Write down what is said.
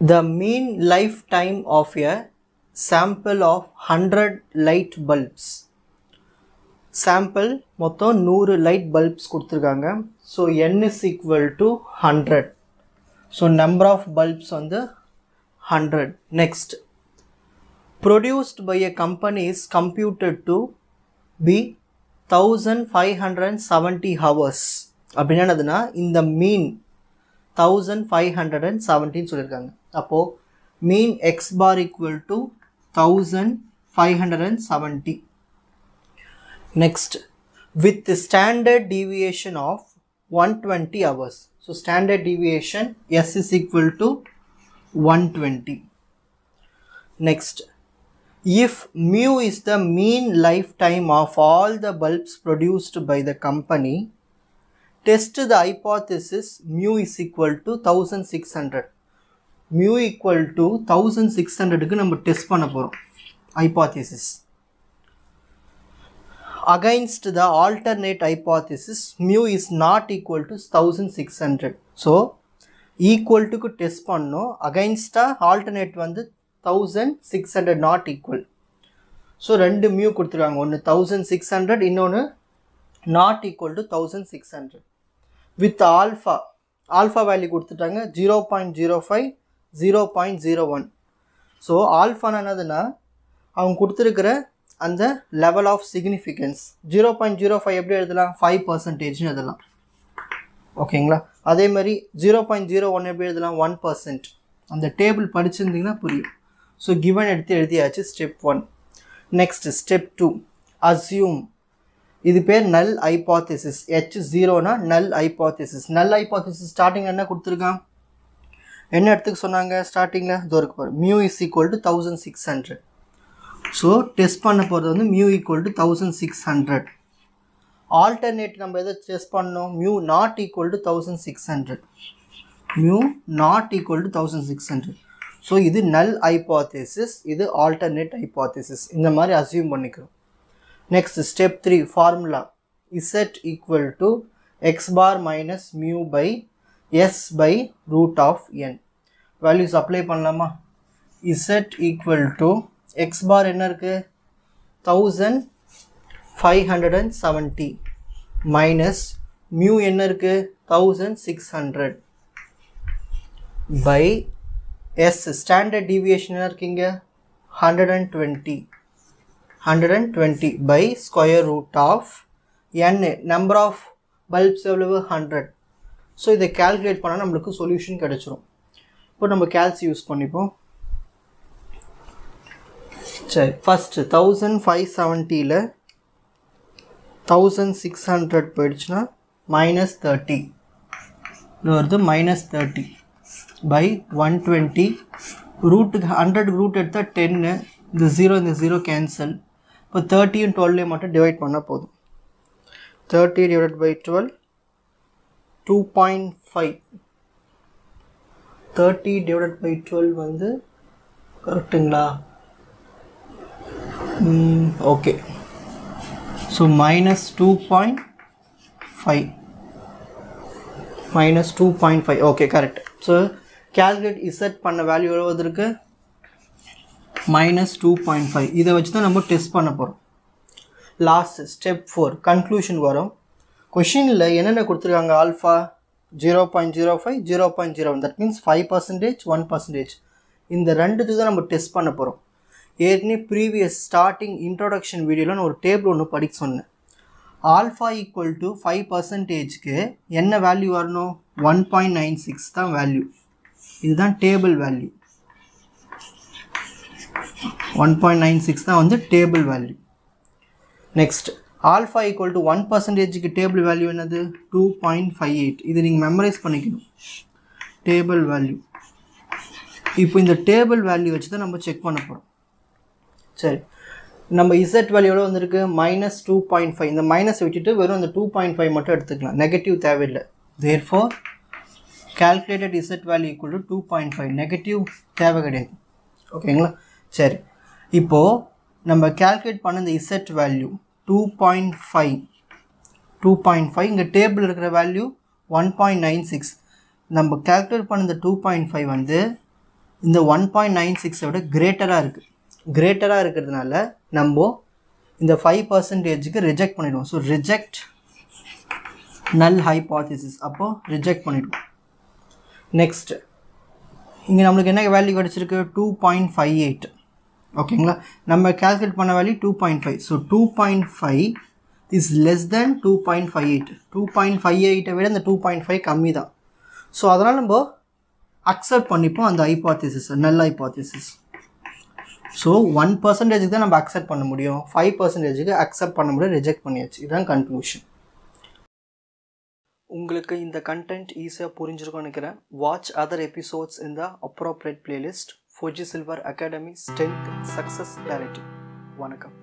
the mean lifetime of a sample of 100 light bulbs. Sample மொத்தம் நூறு light bulbs கொடுத்துருக்காங்க. So N is equal to hundred so number of bulbs வந்து hundred next produced by a company is computed to be thousand five hundred seventy hours அப்படின்னா என்னதுன்னா இந்த mean thousand five hundred and செவன்ட்டின்னு சொல்லியிருக்காங்க அப்போது mean X bar equal to thousand five hundred and seventy next with the standard deviation of 120 hours so standard deviation s is equal to 120 next if mu is the mean lifetime of all the bulbs produced by the company test the hypothesis mu is equal to 1600 mu equal to 1600 க்கு நம்ம test பண்ண போகிறோம் hypothesis. Against the alternate hypothesis mu is not equal to 1600 so equal to test பண்ணோம். அகைன்ஸ்டா alternate வந்து thousand six hundred not equal so ரெண்டு mu கொடுத்துருக்காங்க. ஒன்று தௌசண்ட் சிக்ஸ் ஹண்ட்ரட் இன்னொன்று not equal to thousand six hundred with alpha. Alpha value கொடுத்துட்டாங்க. Zero point zero five zero point zero one. So ஆல்ஃபான்னு என்னதுன்னா அவங்க கொடுத்துருக்கிற அந்த level of significance zero point zero five எப்படி எழுதலாம்? ஃபைவ் பர்சன்டேஜ்னு எழுதலாம். ஓகேங்களா? அதே மாதிரி ஜீரோ பாயிண்ட் ஜீரோ ஒன் எப்படி எழுதலாம்? ஒன் பர்சன்ட் அந்த டேபிள் படிச்சிருந்தீங்கன்னா புரியும். ஸோ கிவன் எடுத்து எழுதியாச்சு step one next step two assume இது பேர் நல் ஐபாத்திசிஸ் ஹெச் ஜீரோனா நல் ஐபாத்திசிஸ் நல் ஐபாத்திசிஸ் ஸ்டார்டிங் என்ன கொடுத்துருக்கான்? என்ன இடத்துக்கு சொன்னாங்க ஸ்டார்டிங்கில் இதோ இருக்கு பாரு. Mu is equal to thousand six hundred so test பண்ண போகிறது வந்து mu equal to thousand six hundred alternate நம்ம எதை டெஸ்ட் பண்ணோம் mu not equal to thousand six hundred mu not equal to thousand six hundred so இது null ஐபாத்தேசிஸ் இது alternate ஐபாத்தேசிஸ் இந்த மாதிரி அசியூம் பண்ணிக்கிறோம். Next step three formula Z equal to X bar minus mu by S by root of N values apply பண்ணலாமா? Z equal to X bar என்ன இருக்குது thousand five hundred and seventy minus mu என்ன இருக்குது thousand six hundred by S standard deviation என்ன இருக்கீங்க? Hundred and twenty hundred and twenty by square root of N number of bulbs எவ்வளவு? Hundred so இதை calculate பண்ணால் நம்மளுக்கு solution கிடச்சிரும். இப்போ நம்ம கேல்சி யூஸ் பண்ணிப்போம். சரி ஃபஸ்ட்டு தௌசண்ட் ஃபைவ் செவன்ட்டியில் தௌசண்ட் சிக்ஸ் ஹண்ட்ரட் போயிடுச்சுன்னா மைனஸ் தேர்ட்டி இது வருது minus thirty by one twenty ரூட்டுக்கு hundred root எடுத்தால் டென்னு இந்த ஜீரோ இந்த ஜீரோ கேன்சல் இப்போ தேர்ட்டியும் டுவெல்லையும் மட்டும் டிவைட் பண்ணால் போதும். Thirty divide by twelve two point five thirty divide by twelve வந்து கரெக்டுங்களா? Okay so minus two point five minus two point five okay correct so calculate Z பண்ண வேல்யூ எழுவதற்கு மைனஸ் டூ பாயிண்ட் ஃபைவ் இதை வச்சு தான் நம்ம test பண்ண போகிறோம் லாஸ்ட் ஸ்டெப் ஃபோர் கன்க்ளூஷன் வரும். கொஷினில் என்னென்ன கொடுத்துருக்காங்க? Alpha zero point zero five zero point zero that means five percentage one percentage இந்த ரெண்டுத்துக்கு தான் நம்ம டெஸ்ட் பண்ண போகிறோம் ஏற்கனவே ப்ரீவியஸ் ஸ்டார்டிங் இன்ட்ரோடக்ஷன் வீடியோவில் நான் ஒரு டேபிள் ஒன்று படிக்க சொன்னேன். ஆல்ஃபா ஈக்குவல் டு ஃபைவ் பர்சன்டேஜ்க்கு என்ன வேல்யூ வரணும்? ஒன் பாயிண்ட் நைன் சிக்ஸ் தான் வேல்யூ இதுதான் table value one point nine six தான் வந்து table value next alpha equal to one பர்சன்டேஜுக்கு டேபிள் வேல்யூ என்னது? டூ பாயிண்ட் ஃபைவ் எயிட் இது நீங்கள் மெமரைஸ் பண்ணிக்கணும். டேபிள் வேல்யூ இப்போ இந்த டேபிள் வேல்யூ வச்சு தான் நம்ம செக் பண்ண போகிறோம் சரி. நம்ம இசட் வேல்யூ எவ்வளோ வந்திருக்கு? மைனஸ் டூ பாயிண்ட் ஃபைவ் இந்த மைனஸ் விட்டுட்டு வெறும் இந்த டூ பாயிண்ட் ஃபைவ் மட்டும் எடுத்துக்கலாம். நெகட்டிவ் தேவையில்லை. Therefore calculated Z value equal to two point five negative தேவை கிடையாது. ஓகேங்களா சரி. இப்போது நம்ம கேல்குலேட் பண்ண இந்த Z value two point five two point five இங்கே டேபிள் இருக்கிற value one point nine six நம்ம கேல்குலேட் பண்ண இந்த டூ பாயிண்ட் ஃபைவ் வந்து இந்த ஒன் பாயிண்ட் நைன் சிக்ஸை விட கிரேட்டராக இருக்குது கிரேட்டராக இருக்கிறதுனால நம்ம இந்த ஃபைவ் பர்சன்டேஜுக்கு ரிஜெக்ட் பண்ணிடுவோம். ஸோ ரிஜெக்ட் நல் ஹைபாத்திசிஸ் அப்போது ரிஜெக்ட் பண்ணிவிடுவோம் நெக்ஸ்ட் இங்கே நம்மளுக்கு என்ன வேல்யூ கிடச்சிருக்கு? டூ பாயிண்ட் ஃபைவ் எயிட் ஓகேங்களா? நம்ம கேல்குலேட் பண்ண value two point five so two point five is less than two point five eight two point five எயிட்டை விட இந்த டூ பாயிண்ட் ஃபைவ் கம்மி தான் ஸோ அதனால் நம்ம அக்செப்ட் பண்ணிப்போம் அந்த ஹைபாத்திசிஸ் நல்ல ஹைபாத்திசிஸ் ஸோ ஒன் பர்சன்டேஜுக்கு தான் நம்ம அக்செப்ட் பண்ண முடியும். ஃபைவ் பர்சன்டேஜுக்கு அக்செப்ட் பண்ண முடியும் ரிஜெக்ட் பண்ணியாச்சு. இதுதான் கன்க்ளூஷன் உங்களுக்கு இந்த கண்டென்ட் ஈஸியாக புரிஞ்சிருக்கும்னு நினைக்கிறேன். வாட்ச் அதர் எபிசோட்ஸ் இந்த appropriate playlist Fauji silver academy strength success directive வணக்கம்